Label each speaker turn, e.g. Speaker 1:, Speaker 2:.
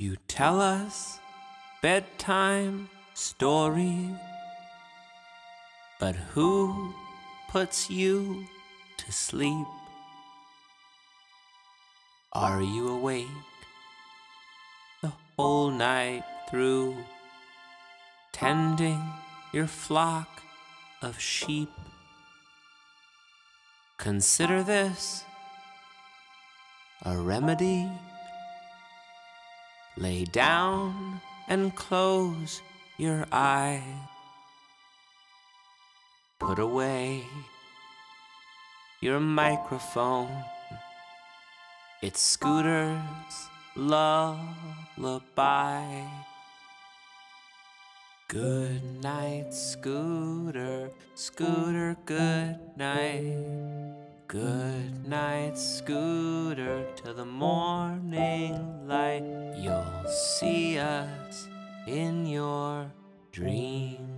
Speaker 1: You tell us bedtime stories, but who puts you to sleep? Are you awake the whole night through, tending your flock of sheep? Consider this a remedy. Lay down and close your eyes. Put away your microphone. It's Scooter's lullaby. Good night, Scooter. Scooter, good night. Good night, Scooter, till the morning light. You'll see us in your dreams.